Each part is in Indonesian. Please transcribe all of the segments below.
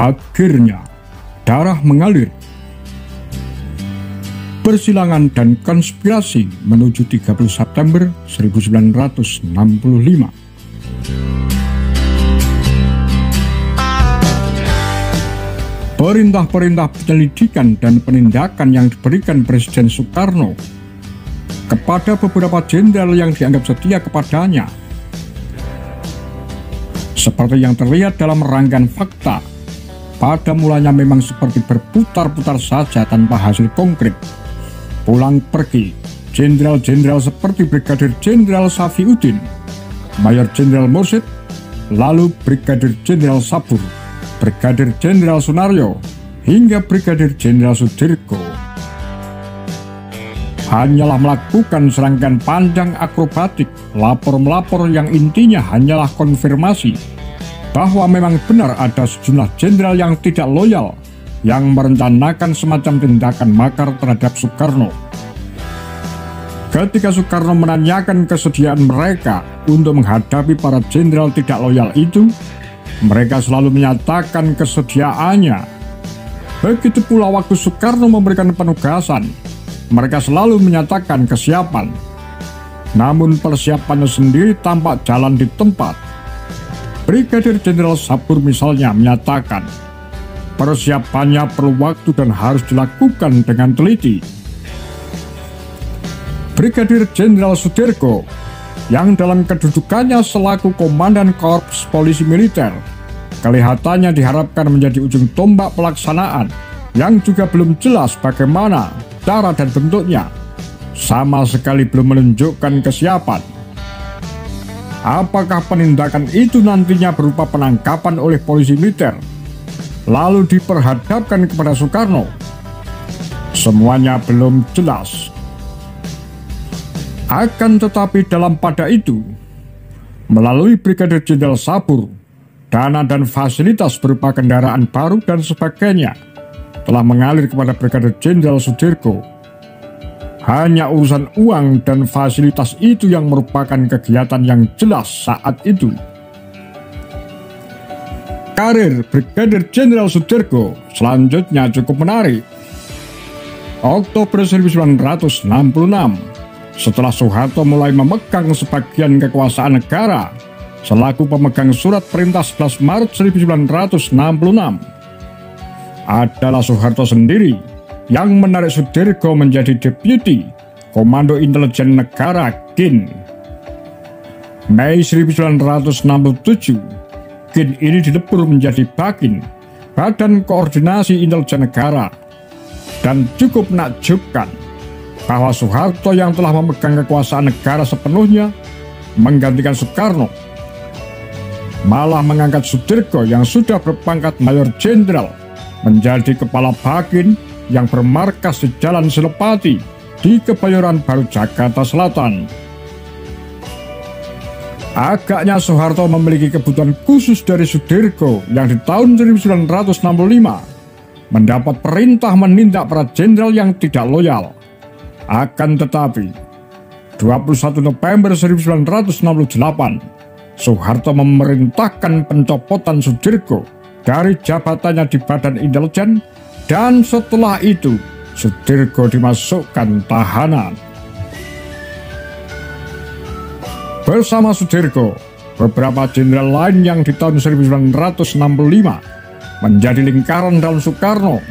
Akhirnya, darah mengalir. Persilangan dan konspirasi menuju 30 September 1965. Perintah-perintah penyelidikan dan penindakan yang diberikan Presiden Soekarno kepada beberapa jenderal yang dianggap setia kepadanya seperti yang terlihat dalam rangkaian fakta pada mulanya memang seperti berputar-putar saja tanpa hasil konkret. Pulang pergi, jenderal-jenderal seperti Brigadir Jenderal Safiuddin, Mayor Jenderal Mursid, lalu Brigadir Jenderal Sabur, Brigadir Jenderal Sunario, hingga Brigadir Jenderal Sudirko. Hanyalah melakukan serangkaian panjang akrobatik, lapor-melapor yang intinya hanyalah konfirmasi bahwa memang benar ada sejumlah jenderal yang tidak loyal yang merencanakan semacam tindakan makar terhadap Soekarno. Ketika Soekarno menanyakan kesediaan mereka untuk menghadapi para jenderal tidak loyal itu, mereka selalu menyatakan kesediaannya. Begitu pula waktu Soekarno memberikan penugasan, mereka selalu menyatakan kesiapan. Namun persiapannya sendiri tampak jalan di tempat. Brigadir Jenderal Sabur misalnya menyatakan, persiapannya perlu waktu dan harus dilakukan dengan teliti. Brigadir Jenderal Sudirko yang dalam kedudukannya selaku Komandan Korps Polisi Militer kelihatannya diharapkan menjadi ujung tombak pelaksanaan yang juga belum jelas bagaimana cara dan bentuknya sama sekali belum menunjukkan kesiapan. Apakah penindakan itu nantinya berupa penangkapan oleh polisi militer lalu diperhadapkan kepada Soekarno? Semuanya belum jelas. Akan tetapi dalam pada itu, melalui Brigadir Jenderal Sabur, dana dan fasilitas berupa kendaraan baru dan sebagainya telah mengalir kepada Brigadir Jenderal Sudirko. Hanya urusan uang dan fasilitas itu yang merupakan kegiatan yang jelas saat itu. Karir Brigadir Jenderal Sudirko selanjutnya cukup menarik. Oktober 1966, setelah Soeharto mulai memegang sebagian kekuasaan negara selaku pemegang surat perintah 11 Maret 1966, adalah Soeharto sendiri yang menarik Sudirgo menjadi deputi Komando Intelijen Negara GIN. Mei 1967, GIN ini dilebur menjadi BAKIN, Badan Koordinasi Intelijen Negara, dan cukup menakjubkan bahwa Soeharto yang telah memegang kekuasaan negara sepenuhnya menggantikan Soekarno malah mengangkat Sudirgo yang sudah berpangkat Mayor Jenderal menjadi kepala Bakin yang bermarkas di Jalan Selepati di Kebayoran Baru Jakarta Selatan. Agaknya Soeharto memiliki kebutuhan khusus dari Sudirgo yang di tahun 1965 mendapat perintah menindak para jenderal yang tidak loyal. Akan tetapi, 21 November 1968, Soeharto memerintahkan pencopotan Sudirgo dari jabatannya di Badan Intelijen dan setelah itu Sudirgo dimasukkan tahanan. Bersama Sudirgo, beberapa jenderal lain yang di tahun 1965 menjadi lingkaran dalam Soekarno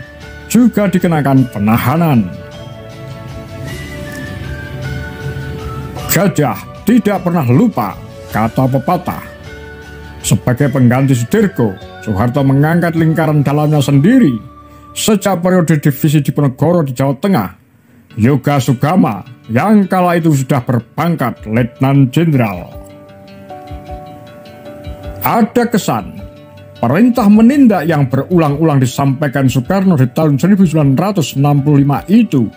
juga dikenakan penahanan. Gajah tidak pernah lupa kata pepatah. Sebagai pengganti Sudirgo, Soeharto mengangkat lingkaran dalamnya sendiri sejak periode divisi Diponegoro di Jawa Tengah. Yoga Sugama yang kala itu sudah berpangkat Letnan Jenderal. Ada kesan Perintah menindak yang berulang-ulang disampaikan Soekarno di tahun 1965 itu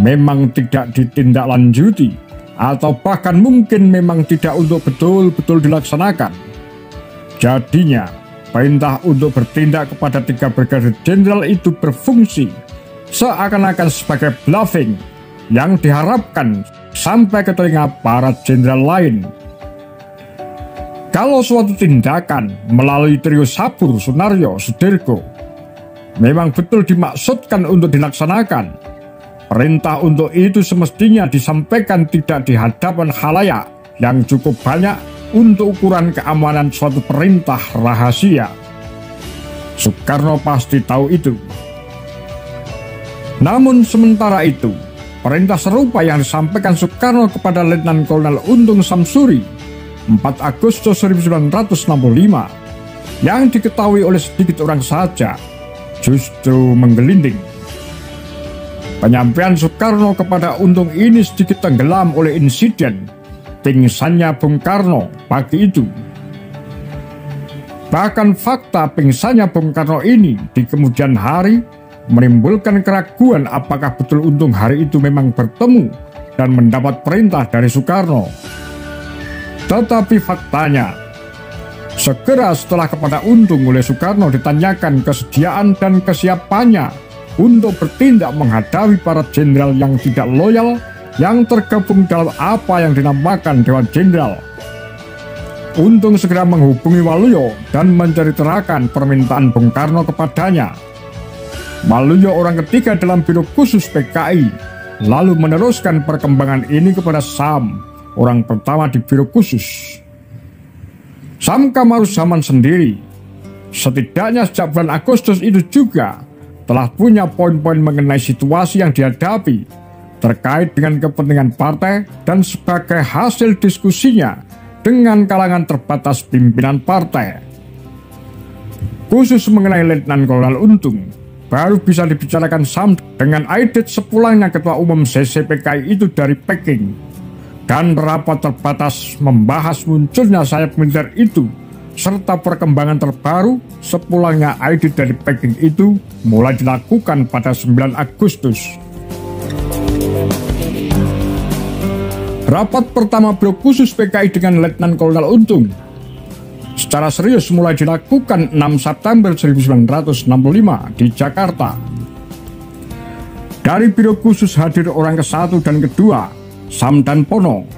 memang tidak ditindaklanjuti atau bahkan mungkin memang tidak untuk betul-betul dilaksanakan. Jadinya, perintah untuk bertindak kepada tiga brigadir jenderal itu berfungsi seakan-akan sebagai bluffing yang diharapkan sampai ke telinga para jenderal lain. Kalau suatu tindakan melalui trio Sabur, Sunario, Sudirgo memang betul dimaksudkan untuk dilaksanakan, perintah untuk itu semestinya disampaikan tidak di hadapan halayak yang cukup banyak untuk ukuran keamanan suatu perintah rahasia. Soekarno pasti tahu itu. Namun sementara itu, perintah serupa yang disampaikan Soekarno kepada Letnan Kolonel Untung Samsuri 4 Agustus 1965 yang diketahui oleh sedikit orang saja justru menggelinding. Penyampaian Soekarno kepada Untung ini sedikit tenggelam oleh insiden pingsannya Bung Karno pagi itu. Bahkan fakta pingsannya Bung Karno ini di kemudian hari menimbulkan keraguan apakah betul Untung hari itu memang bertemu dan mendapat perintah dari Soekarno. Tetapi faktanya, segera setelah kepada Untung oleh Soekarno ditanyakan kesediaan dan kesiapannya untuk bertindak menghadapi para jenderal yang tidak loyal yang tergabung dalam apa yang dinamakan Dewan Jenderal. Untung segera menghubungi Waluyo dan menceritakan permintaan Bung Karno kepadanya Waluyo orang ketiga dalam biro khusus PKI, lalu meneruskan perkembangan ini kepada Sam, orang pertama di biro khusus. Sam Kamaruzaman sendiri, setidaknya sejak bulan Agustus itu juga telah punya poin-poin mengenai situasi yang dihadapi terkait dengan kepentingan partai dan sebagai hasil diskusinya dengan kalangan terbatas pimpinan partai. Khusus mengenai Letnan Kolonel Untung, baru bisa dibicarakan SAM dengan Aidit sepulangnya Ketua Umum CCPKI itu dari Peking. Dan rapat terbatas membahas munculnya sayap militer itu serta perkembangan terbaru sepulangnya Aidit dari Peking itu mulai dilakukan pada 9 Agustus. Rapat pertama blok khusus PKI dengan Letnan Kolonel Untung secara serius mulai dilakukan 6 September 1965 di Jakarta. Dari biro khusus hadir orang ke satu dan kedua, Sam dan Pono.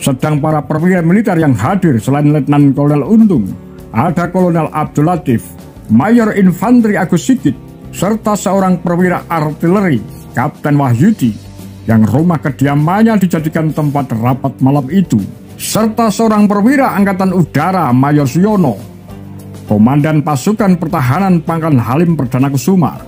Sedang para perwira militer yang hadir selain Letnan Kolonel Untung, ada Kolonel Abdul Latif, Mayor Infanteri Agus Sigit, serta seorang perwira artileri, Kapten Wahyudi, yang rumah kediamannya dijadikan tempat rapat malam itu serta seorang perwira Angkatan Udara Mayor Suyono, Komandan Pasukan Pertahanan Pangkalan Halim Perdana Kusuma.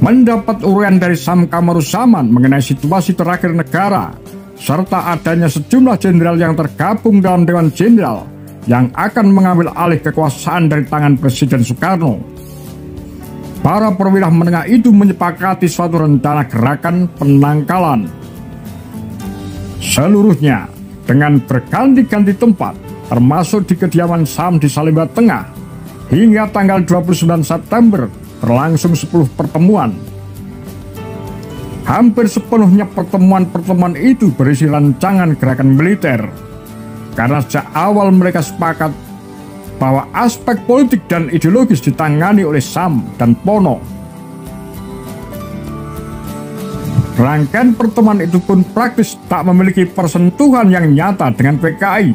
Mendapat urian dari Sam Kamaruzaman mengenai situasi terakhir negara, serta adanya sejumlah jenderal yang tergabung dalam Dewan Jenderal yang akan mengambil alih kekuasaan dari tangan Presiden Soekarno. Para perwira menengah itu menyepakati suatu rencana gerakan penangkalan. Seluruhnya dengan berganti-ganti tempat termasuk di kediaman Sam di Salemba Tengah hingga tanggal 29 September berlangsung 10 pertemuan. Hampir sepenuhnya pertemuan-pertemuan itu berisi rancangan gerakan militer. Karena sejak awal mereka sepakat bahwa aspek politik dan ideologis ditangani oleh Sam dan Pono Rangkaian pertemuan itu pun praktis tak memiliki persentuhan yang nyata dengan PKI,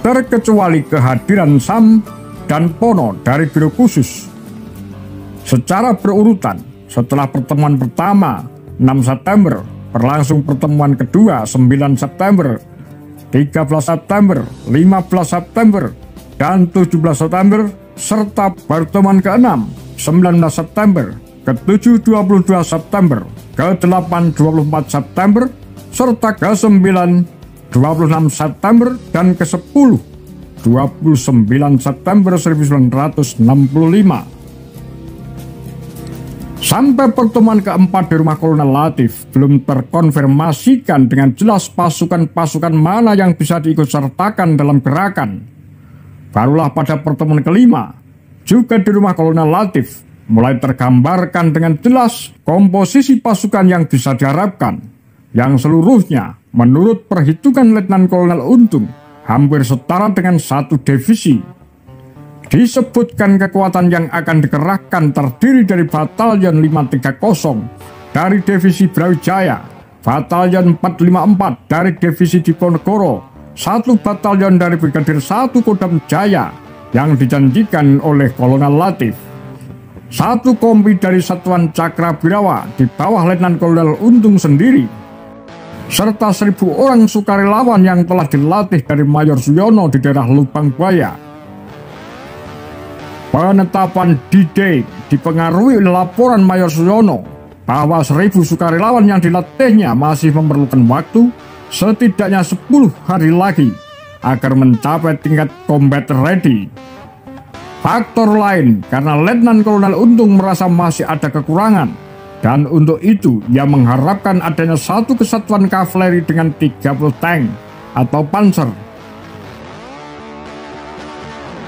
terkecuali kehadiran Sam dan Pono dari Biro Khusus. Secara berurutan, setelah pertemuan pertama 6 September, berlangsung pertemuan kedua 9 September, 13 September, 15 September, dan 17 September, serta pertemuan ke-6 19 September, ke-7 22 September ke-8 24 September, serta ke-9 26 September dan ke-10 29 September 1965. Sampai pertemuan keempat di rumah Kolonel Latif belum terkonfirmasikan dengan jelas pasukan-pasukan mana yang bisa diikutsertakan dalam gerakan. Barulah pada pertemuan kelima, juga di rumah Kolonel Latif, mulai tergambarkan dengan jelas komposisi pasukan yang bisa diharapkan, yang seluruhnya menurut perhitungan Letnan Kolonel Untung hampir setara dengan satu divisi. Disebutkan kekuatan yang akan dikerahkan terdiri dari Batalion 530 dari Divisi Brawijaya, Batalion 454 dari Divisi Diponegoro, satu batalion dari Brigadir 1 Kodam Jaya yang dijanjikan oleh Kolonel Latif. Satu kompi dari Satuan Cakra Birawa di bawah Letnan Kolonel Untung sendiri serta seribu orang sukarelawan yang telah dilatih dari Mayor Suyono di daerah Lubang Buaya. Penetapan D-Day dipengaruhi laporan Mayor Suyono bahwa seribu sukarelawan yang dilatihnya masih memerlukan waktu setidaknya 10 hari lagi agar mencapai tingkat combat ready Faktor lain karena Letnan Kolonel Untung merasa masih ada kekurangan dan untuk itu ia mengharapkan adanya satu kesatuan kavaleri dengan 30 tank atau panzer.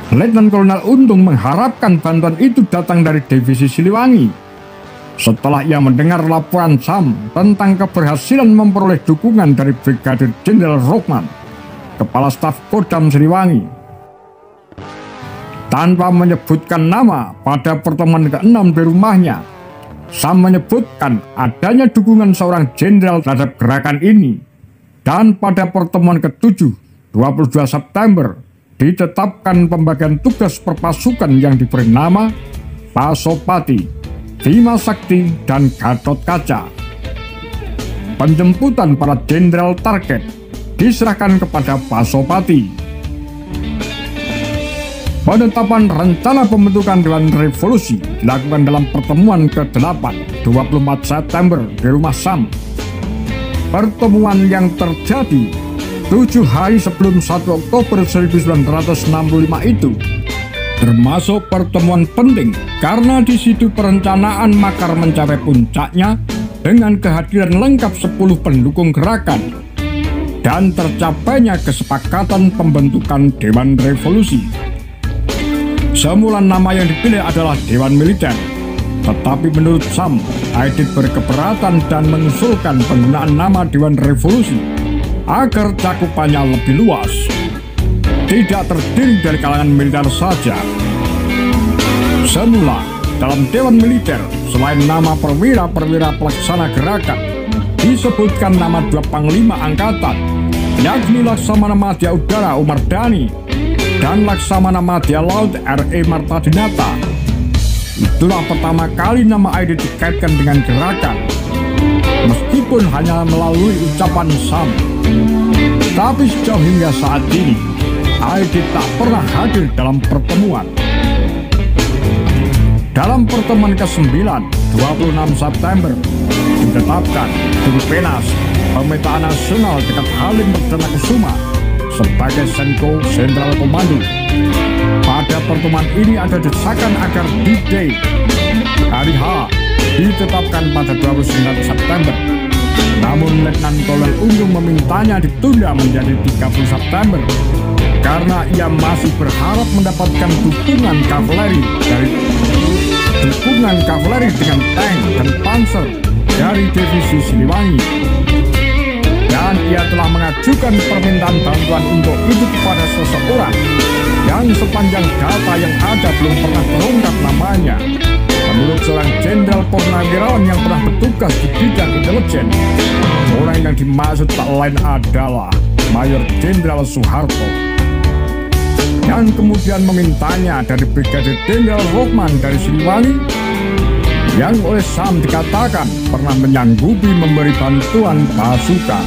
Letnan Kolonel Untung mengharapkan bantuan itu datang dari divisi Siliwangi. Setelah ia mendengar laporan Sam tentang keberhasilan memperoleh dukungan dari Brigadir Jenderal Rokman, Kepala Staf Kodam Siliwangi, tanpa menyebutkan nama pada pertemuan ke-6 di rumahnya. Sam menyebutkan adanya dukungan seorang jenderal terhadap gerakan ini. Dan pada pertemuan ke-7, 22 September, ditetapkan pembagian tugas perpasukan yang diberi nama Pasopati, Bima Sakti, dan Gatot Kaca. Penjemputan para jenderal target diserahkan kepada Pasopati Penetapan rencana pembentukan Dewan Revolusi dilakukan dalam pertemuan ke-8 24 September di Rumah Sam. Pertemuan yang terjadi tujuh hari sebelum 1 Oktober 1965 itu termasuk pertemuan penting karena di situ perencanaan makar mencapai puncaknya dengan kehadiran lengkap 10 pendukung gerakan dan tercapainya kesepakatan pembentukan Dewan Revolusi Semula nama yang dipilih adalah Dewan Militer. Tetapi menurut Sam, Aidit berkeberatan dan mengusulkan penggunaan nama Dewan Revolusi agar cakupannya lebih luas. Tidak terdiri dari kalangan militer saja. Semula, dalam Dewan Militer, selain nama perwira-perwira pelaksana gerakan, disebutkan nama dua panglima angkatan, yakni Laksamana Madya Udara Umar Dhani dan Laksamana Madya Laut R.E. Martadinata. Itulah pertama kali nama Aidi dikaitkan dengan gerakan, meskipun hanya melalui ucapan Sam. Tapi sejauh hingga saat ini, Aidi tak pernah hadir dalam pertemuan. Dalam pertemuan ke-9, 26 September, ditetapkan Guru Penas, Pemetaan Nasional dekat Halim Perdana Kusuma sebagai Senko Sentral Komando. Pada pertemuan ini ada desakan agar D-Day hari H ditetapkan pada 29 September. Namun Letnan Kolonel Untung memintanya ditunda menjadi 30 September karena ia masih berharap mendapatkan dukungan kavaleri dari dukungan kavaleri dengan tank dan panzer dari divisi Siliwangi dan ia telah mengajukan permintaan bantuan untuk itu kepada seseorang yang sepanjang data yang ada belum pernah terungkap namanya. Menurut seorang jenderal purnawirawan yang pernah bertugas di bidang intelijen, orang yang dimaksud tak lain adalah Mayor Jenderal Soeharto yang kemudian memintanya dari Brigadir Jenderal Rokman dari Siliwangi yang oleh Sam dikatakan pernah menyanggupi memberi bantuan pasukan.